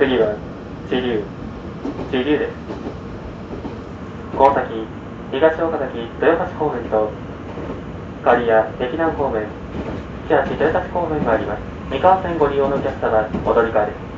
次は、地流。地流です。大崎、東岡崎、豊橋方面と、刈谷、碧南方面、千橋豊橋方面があります。三河線ご利用のお客様、お取り替えです。